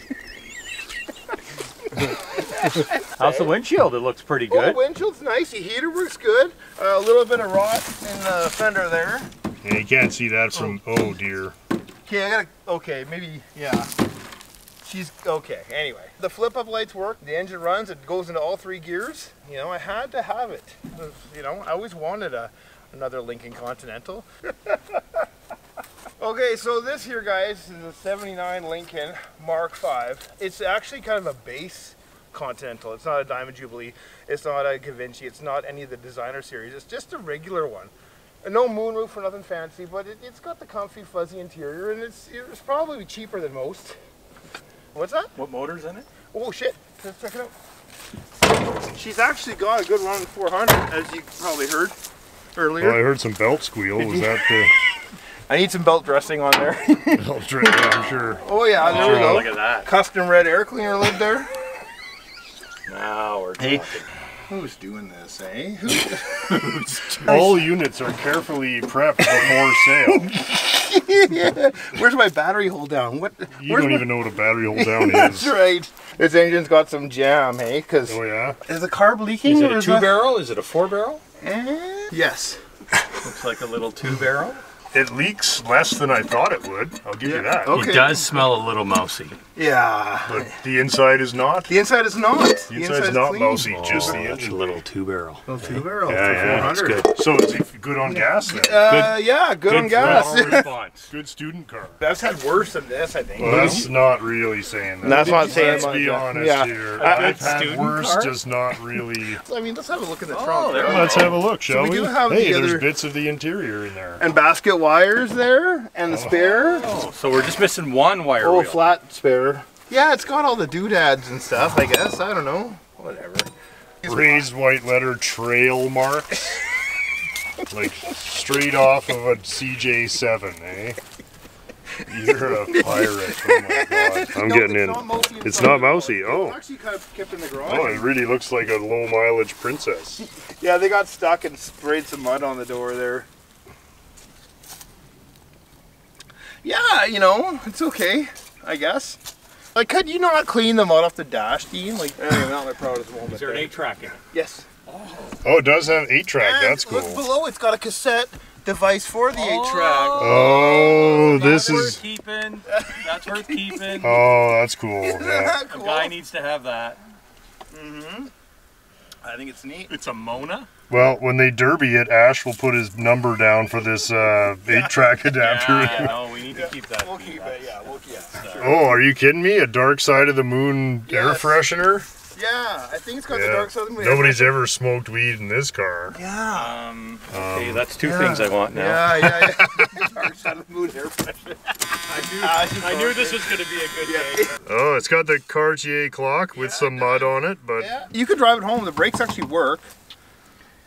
[SPEAKER 6] How's the windshield? It looks pretty good.
[SPEAKER 7] Oh,
[SPEAKER 6] good.
[SPEAKER 7] windshield's nice. The heater works good. Uh, a little bit of rot in the fender there.
[SPEAKER 1] And you can't see that from, oh dear.
[SPEAKER 7] Okay, I gotta. Okay, maybe yeah. She's okay. Anyway, the flip up lights work. The engine runs. It goes into all three gears. You know, I had to have it. You know, I always wanted a another Lincoln Continental. *laughs* okay, so this here, guys, is a '79 Lincoln Mark V. It's actually kind of a base Continental. It's not a Diamond Jubilee. It's not a Cavinci. It's not any of the designer series. It's just a regular one. And no moonroof or nothing fancy, but it, it's got the comfy, fuzzy interior, and it's it's probably cheaper than most. What's that?
[SPEAKER 6] What motor's in it?
[SPEAKER 7] Oh shit! Let's check it out. She's actually got a good run 400, as you probably heard earlier.
[SPEAKER 1] Well, I heard some belt squeal. Was that the *laughs*
[SPEAKER 7] I need some belt dressing on there. *laughs*
[SPEAKER 1] belt drip? I'm sure.
[SPEAKER 7] oh yeah, there we go.
[SPEAKER 6] Look at that.
[SPEAKER 7] Custom red air cleaner lid there. *laughs*
[SPEAKER 6] Now we're
[SPEAKER 7] Hey.
[SPEAKER 6] talking.
[SPEAKER 7] Who's doing this, eh? Who's
[SPEAKER 1] All units are carefully prepped before sale.
[SPEAKER 7] Where's my battery hold down? What?
[SPEAKER 1] You don't
[SPEAKER 7] my-
[SPEAKER 1] even know what a battery hold down
[SPEAKER 7] That's
[SPEAKER 1] is.
[SPEAKER 7] right. This engine's got some jam, hey? Cause
[SPEAKER 1] Oh yeah.
[SPEAKER 7] is the carb leaking?
[SPEAKER 6] Is it
[SPEAKER 7] or
[SPEAKER 6] a two barrel? Is it a four barrel?
[SPEAKER 7] Eh, yes.
[SPEAKER 6] Looks like a little two barrel.
[SPEAKER 1] It leaks less than I thought it would. I'll give you that.
[SPEAKER 7] Okay.
[SPEAKER 6] It does smell a little mousy.
[SPEAKER 7] Yeah.
[SPEAKER 1] But the inside is not.
[SPEAKER 7] The inside is not.
[SPEAKER 1] The inside is not mousy, just the
[SPEAKER 6] Oh,
[SPEAKER 1] engine.
[SPEAKER 6] a little two barrel.
[SPEAKER 7] Little two barrel.
[SPEAKER 1] Yeah, yeah,
[SPEAKER 6] That's
[SPEAKER 7] 400.
[SPEAKER 6] good.
[SPEAKER 1] So is it good on gas then?
[SPEAKER 7] Uh, yeah, good, on gas.
[SPEAKER 6] response.
[SPEAKER 1] Good student car.
[SPEAKER 7] That's had worse than this, I think.
[SPEAKER 1] Well, that's not really saying that.
[SPEAKER 7] That's not saying
[SPEAKER 1] Let's
[SPEAKER 7] much,
[SPEAKER 1] be
[SPEAKER 7] yeah.
[SPEAKER 1] honest
[SPEAKER 7] Yeah.
[SPEAKER 1] here.
[SPEAKER 7] A
[SPEAKER 1] I've had worse,
[SPEAKER 6] car?
[SPEAKER 1] does not really. *laughs*
[SPEAKER 7] I mean, let's have a look in the
[SPEAKER 6] Oh,
[SPEAKER 7] trunk.
[SPEAKER 6] there
[SPEAKER 1] Let's have a look, shall
[SPEAKER 7] we
[SPEAKER 1] we?
[SPEAKER 7] do have
[SPEAKER 1] hey,
[SPEAKER 7] the
[SPEAKER 1] there's
[SPEAKER 7] other-
[SPEAKER 1] bits of the interior in there.
[SPEAKER 7] And basket wires there, and the spare.
[SPEAKER 6] Oh, so we're just missing one wire
[SPEAKER 7] Oh,
[SPEAKER 6] wheel.
[SPEAKER 7] flat spare. Yeah, it's got all the doodads and stuff, I guess. I don't know. Whatever.
[SPEAKER 1] Raised white letter trail marks. *laughs* like straight off of a CJ7, eh? You're a *laughs* pirate. Oh my god. I'm
[SPEAKER 7] No,
[SPEAKER 1] getting
[SPEAKER 7] it's
[SPEAKER 1] in.
[SPEAKER 7] not mousy
[SPEAKER 1] It's not mousy. Oh.
[SPEAKER 7] It's actually kind of kept in the garage.
[SPEAKER 1] Oh, it really looks like a low mileage princess.
[SPEAKER 7] Yeah, they got stuck and sprayed some mud on the door there. Yeah, you know, it's okay, I guess. Like, could you not clean the mud off the dash, Dean? Like, anyway, not my proudest moment.
[SPEAKER 6] Is there an
[SPEAKER 7] there.
[SPEAKER 6] eight track in it?
[SPEAKER 7] Yes.
[SPEAKER 1] Oh, it does have 8 track.
[SPEAKER 7] And
[SPEAKER 1] That's
[SPEAKER 7] Look below, it's got a cassette device for the eight track.
[SPEAKER 1] Oh, this
[SPEAKER 6] That's worth
[SPEAKER 1] is.
[SPEAKER 6] keeping. That's worth keeping.
[SPEAKER 1] Oh, that's cool. Yeah.
[SPEAKER 6] A
[SPEAKER 7] cool?
[SPEAKER 6] guy needs to have that. Mm hmm.
[SPEAKER 7] I think it's neat.
[SPEAKER 6] It's a Mona.
[SPEAKER 1] Well, when they derby it, Ash will put his number down for this uh, 8 track *laughs* adapter.
[SPEAKER 6] Yeah, no, we need to keep that.
[SPEAKER 7] We'll keep it, yeah, we'll keep it.
[SPEAKER 1] Oh, are you kidding me? A dark side of the moon air freshener?
[SPEAKER 7] Yeah, I think it's got the dark side of the moon.
[SPEAKER 1] Nobody's ever smoked weed in this car.
[SPEAKER 7] Yeah.
[SPEAKER 6] Um, okay, that's two things I want now.
[SPEAKER 7] Yeah, yeah, yeah. *laughs* dark side of the moon air freshener.
[SPEAKER 6] I knew, *laughs* I knew this was going to be a good day. *laughs*
[SPEAKER 1] Oh, it's got the Cartier clock with some mud on it, but
[SPEAKER 7] Yeah. You could drive it home. The brakes actually work.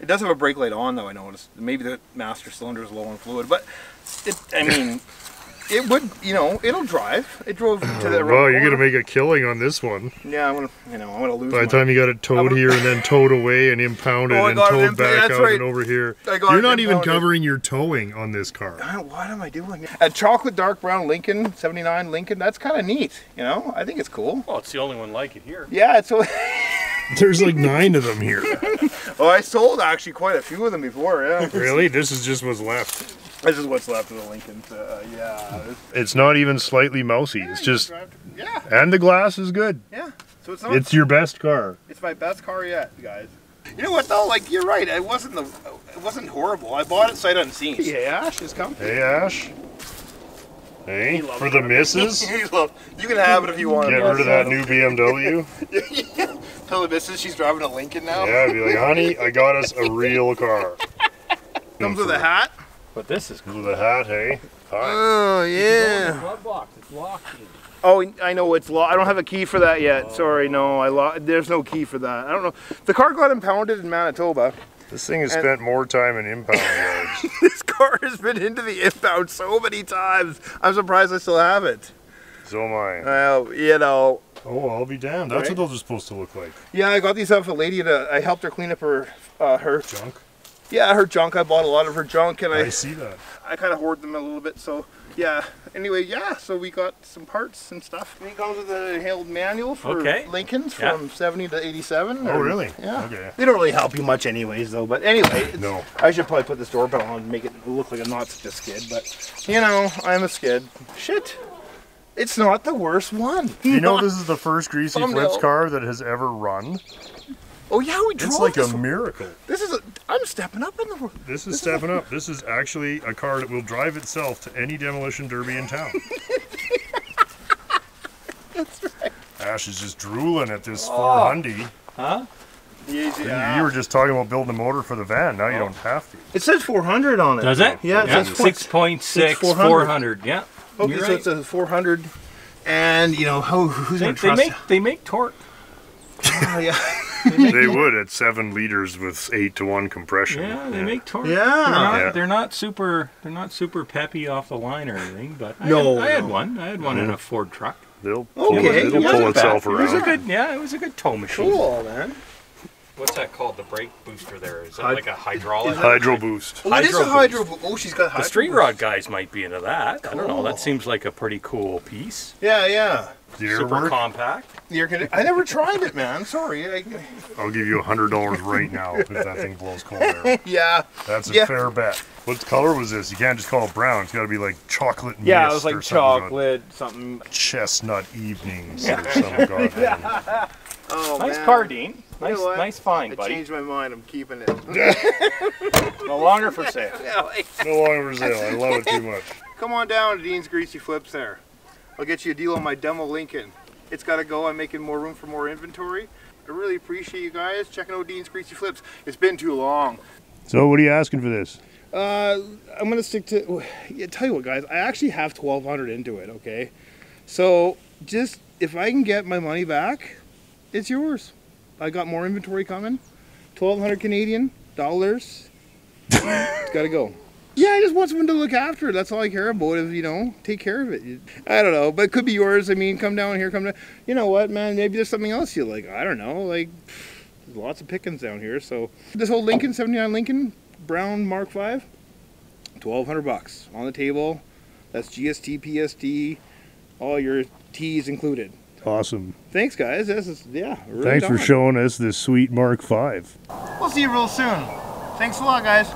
[SPEAKER 7] It does have a brake light on, though. I noticed. Maybe the master cylinder is low on fluid, but it. I mean, it would. You know, it'll drive. It drove to the.
[SPEAKER 1] Oh, well,
[SPEAKER 7] road
[SPEAKER 1] you're gonna make a killing on this one.
[SPEAKER 7] Yeah, I'm gonna. You know, I'm gonna lose.
[SPEAKER 1] By the time you got it towed here and then towed away and impounded
[SPEAKER 7] Oh,
[SPEAKER 1] and towed
[SPEAKER 7] imp-
[SPEAKER 1] back out
[SPEAKER 7] right.
[SPEAKER 1] and over here, you're not even covering your towing on this car.
[SPEAKER 7] I don't- what am I doing? A chocolate dark brown Lincoln, 79 Lincoln. That's kind of neat. You know, I think it's cool.
[SPEAKER 6] Well, it's the only one like it here.
[SPEAKER 7] Yeah, it's. so- *laughs*
[SPEAKER 1] There's like nine of them here. *laughs*
[SPEAKER 7] oh, I sold actually quite a few of them before. Yeah.
[SPEAKER 1] really? This is just what's left.
[SPEAKER 7] This is what's left of the Lincolns. Uh, yeah.
[SPEAKER 1] It's not even slightly mousy. It's just,
[SPEAKER 7] Yeah.
[SPEAKER 1] and the glass is good.
[SPEAKER 7] Yeah. So it's not.
[SPEAKER 1] It's your best car.
[SPEAKER 7] It's my best car yet, guys. You know what though? Like you're right. It wasn't the. It wasn't horrible. I bought it sight unseen. Yeah, Ash is coming.
[SPEAKER 1] Hey, Ash. Hey, for the missus, *laughs*
[SPEAKER 7] you can have it if you want.
[SPEAKER 1] get rid of that new BMW. yeah. *laughs*
[SPEAKER 7] Tell the missus she's driving a Lincoln now.
[SPEAKER 1] Yeah, I'd be like, honey, I got us a real car. *laughs*
[SPEAKER 7] Comes with a hat.
[SPEAKER 6] But this is
[SPEAKER 1] With a hat, hey.
[SPEAKER 7] Oh yeah.
[SPEAKER 6] glove box. It's locked.
[SPEAKER 7] Oh, I know it's locked. I don't have a key for that yet. Sorry, no. I lo- There's no key for that. I don't know. The car got impounded in Manitoba.
[SPEAKER 1] This thing has spent more time in impound *laughs* yards.
[SPEAKER 7] this car has been into the impound so many times. I'm surprised I still have it.
[SPEAKER 1] So am I.
[SPEAKER 7] Well, you know,
[SPEAKER 1] Oh, I'll be damned. That's
[SPEAKER 7] Right.
[SPEAKER 1] what those are supposed to look like.
[SPEAKER 7] yeah, I got these off a lady to. I helped her clean up her, uh, her,
[SPEAKER 1] Junk.
[SPEAKER 7] Yeah, her junk. I bought a lot of her junk, and
[SPEAKER 1] I
[SPEAKER 7] I,
[SPEAKER 1] see that.
[SPEAKER 7] I kind of hoard them a little bit. So, yeah. Anyway, yeah. So we got some parts and stuff. And it comes with an inhaled manual for
[SPEAKER 6] Okay.
[SPEAKER 7] Lincolns
[SPEAKER 6] Yeah.
[SPEAKER 7] from 70 to 87.
[SPEAKER 1] Oh,
[SPEAKER 7] or-
[SPEAKER 1] really?
[SPEAKER 7] Yeah.
[SPEAKER 1] Okay.
[SPEAKER 7] They don't really help you much, anyways, though. But anyway,
[SPEAKER 1] No.
[SPEAKER 7] I should probably put this doorbell on and make it look like I'm not such a skid. But you know, I'm a skid. Shit. It's not the worst one.
[SPEAKER 1] You know, *laughs* this is the first Greasy
[SPEAKER 7] Thumbnail.
[SPEAKER 1] Flips car that has ever run.
[SPEAKER 7] Oh yeah, we drove
[SPEAKER 1] It's like
[SPEAKER 7] this
[SPEAKER 1] a
[SPEAKER 7] one.
[SPEAKER 1] miracle.
[SPEAKER 7] This is a. I'm stepping up in the world.
[SPEAKER 1] This is stepping up. This is actually a car that will drive itself to any demolition derby in town. *laughs* That's right. Ash is just drooling at this
[SPEAKER 7] Oh.
[SPEAKER 1] 400.
[SPEAKER 6] Huh?
[SPEAKER 1] You, you were just talking about building a motor for the van. Now you oh. don't have to.
[SPEAKER 7] It says 400 on it.
[SPEAKER 6] Does it?
[SPEAKER 7] Yeah, it says
[SPEAKER 6] six point six,
[SPEAKER 7] it's 400.
[SPEAKER 6] four hundred. Yeah.
[SPEAKER 7] Okay,
[SPEAKER 6] You're
[SPEAKER 7] so
[SPEAKER 6] right.
[SPEAKER 7] it says 400. And you know, who, who's
[SPEAKER 6] They,
[SPEAKER 7] gonna
[SPEAKER 6] they
[SPEAKER 7] trust?
[SPEAKER 6] make they make torque.
[SPEAKER 7] Oh, yeah. *laughs*
[SPEAKER 1] They would at seven liters with eight to one compression.
[SPEAKER 6] Yeah, they make torque.
[SPEAKER 7] Yeah.
[SPEAKER 6] They're not,
[SPEAKER 1] Yeah.
[SPEAKER 6] they're not super. They're not super peppy off the line or anything. But I
[SPEAKER 7] No,
[SPEAKER 6] had, I had
[SPEAKER 7] no.
[SPEAKER 6] one. I had one in a Ford truck.
[SPEAKER 1] They'll
[SPEAKER 7] Okay,
[SPEAKER 1] it'll pull
[SPEAKER 7] wasn't
[SPEAKER 1] itself
[SPEAKER 6] It was a good. Yeah, it was a good tow machine.
[SPEAKER 7] Cool, man.
[SPEAKER 6] What's that called? The brake booster there? Is that like a hydraulic?
[SPEAKER 1] Hydro boost.
[SPEAKER 7] Oh, it is a
[SPEAKER 6] Hydro
[SPEAKER 7] hydro. bo- Oh, she's got hydro.
[SPEAKER 6] The street
[SPEAKER 7] boost.
[SPEAKER 6] rod guys might be into that. I don't know. That seems like a pretty cool piece.
[SPEAKER 7] Yeah, yeah.
[SPEAKER 1] The
[SPEAKER 6] Super
[SPEAKER 1] work.
[SPEAKER 6] compact.
[SPEAKER 7] The air condi- I never tried it, man. Sorry. I,
[SPEAKER 1] I'll give you a hundred dollars right now if that thing blows cold air. *laughs*
[SPEAKER 7] yeah.
[SPEAKER 1] That's a
[SPEAKER 7] Yeah.
[SPEAKER 1] fair bet. What color was this? You can't just call it brown. It's got to be like chocolate.
[SPEAKER 9] Yeah, it
[SPEAKER 1] mist
[SPEAKER 9] was like
[SPEAKER 1] or something on
[SPEAKER 9] chocolate, something.
[SPEAKER 1] Chestnut evenings or some *laughs* goddamn.
[SPEAKER 7] Oh,
[SPEAKER 6] Nice
[SPEAKER 7] man.
[SPEAKER 6] car, Dean.
[SPEAKER 7] You
[SPEAKER 6] Nice,
[SPEAKER 7] know
[SPEAKER 6] nice find,
[SPEAKER 7] I
[SPEAKER 6] buddy.
[SPEAKER 7] changed my mind. I'm keeping it. *laughs*
[SPEAKER 6] No longer for sale. *laughs*
[SPEAKER 1] No longer for sale. I love it too *laughs* much.
[SPEAKER 7] Come on down to Dean's Greasy Flips there. I'll get you a deal on my demo Lincoln. It's got to go. I'm making more room for more inventory. I really appreciate you guys checking out Dean's Greasy Flips. It's been too long.
[SPEAKER 1] So, what are you asking for this?
[SPEAKER 7] Uh, I'm gonna stick to. *sighs* Yeah, tell you what, guys. I actually have 1,200 into it. Okay, so just if I can get my money back, it's yours. I got more inventory coming. 1,200 Canadian dollars. it's got to go. Yeah, I just want someone to look after it. That's all I care about. Is you know, take care of it. I don't know, but it could be yours. I mean, come down here, come down. You know what, man? Maybe there's something else you like. I don't know. Like, there's lots of pickings down here. So this whole Lincoln 79 Lincoln Brown Mark V, 1200 bucks on the table. That's GST, PSD, all your T's included.
[SPEAKER 1] Awesome.
[SPEAKER 7] Thanks, guys. This is yeah. Really
[SPEAKER 1] Thanks for showing us this sweet Mark V.
[SPEAKER 7] We'll see you real soon. Thanks a lot, guys.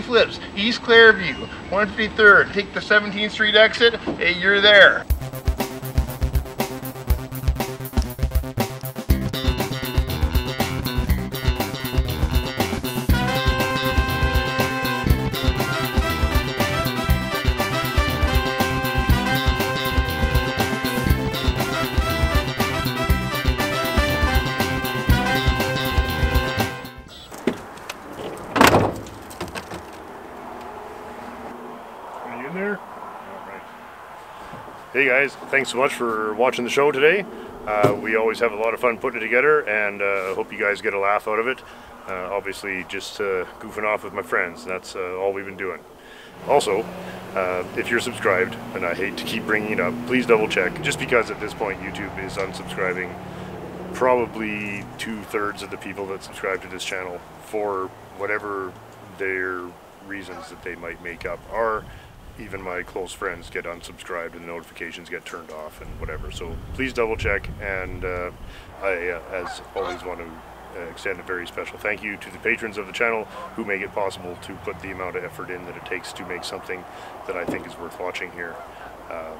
[SPEAKER 7] Flips, East Clareview, 153rd. Take the 17th Street exit. Hey, you're there.
[SPEAKER 1] Thanks so much for watching the show today. Uh, we always have a lot of fun putting it together, and uh, hope you guys get a laugh out of it. Uh, obviously, just uh, goofing off with my friends. That's uh, all we've been doing. Also, uh, if you're subscribed, and I hate to keep bringing it up, please double check. Just because at this point YouTube is unsubscribing probably two thirds of the people that subscribe to this channel for whatever their reasons that they might make up are even my close friends get unsubscribed and the notifications get turned off and whatever. So please double check and uh, I uh, as always want to uh, extend a very special thank you to the patrons of the channel who make it possible to put the amount of effort in that it takes to make something that I think is worth watching here. Uh,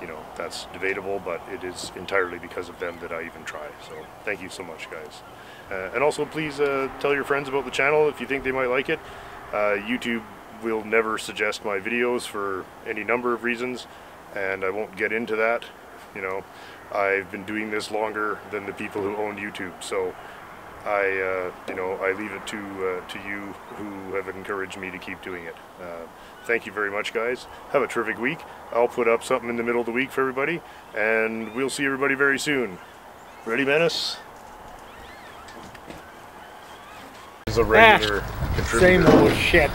[SPEAKER 1] you know that's debatable but it is entirely because of them that I even try. So thank you so much guys. Uh, and also please uh, tell your friends about the channel if you think they might like it. YouTube will never suggest my videos for any number of reasons and I won't get into that you know. I've been doing this longer than the people who own YouTube so I uh, you know I leave it to uh, to you who have encouraged me to keep doing it. Uh, thank you very much guys. Have a terrific week. I'll put up something in the middle of the week for everybody and we'll see everybody very soon. Ready Menace? Is a regular contributor.
[SPEAKER 7] Same old shit.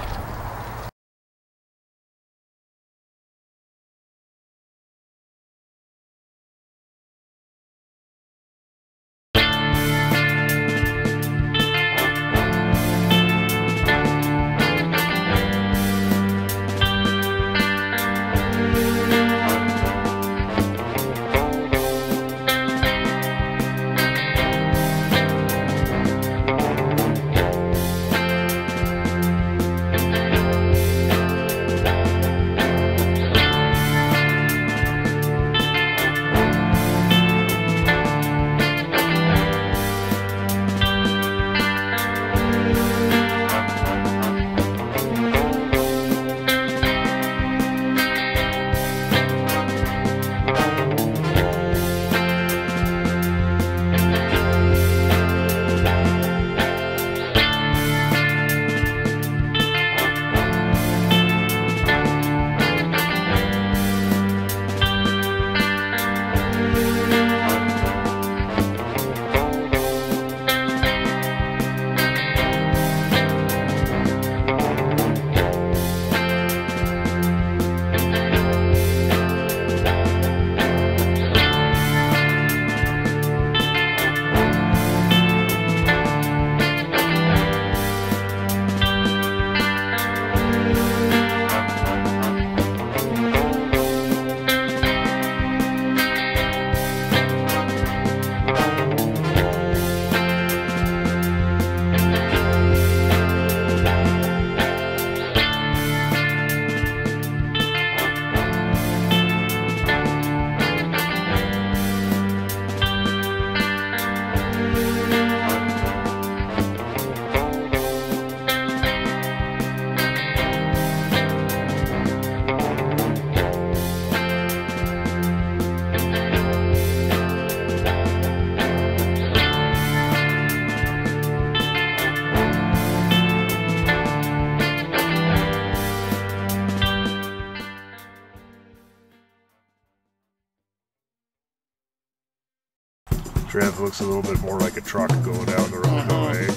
[SPEAKER 1] Trev looks a little bit more like a truck going down the road, though, eh?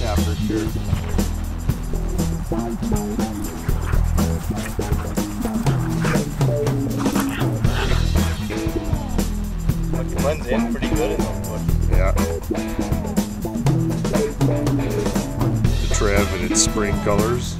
[SPEAKER 10] Yeah, for sure.
[SPEAKER 6] Fucking blends in pretty good in those bushes.
[SPEAKER 1] Yeah. The Trev in its spring colors.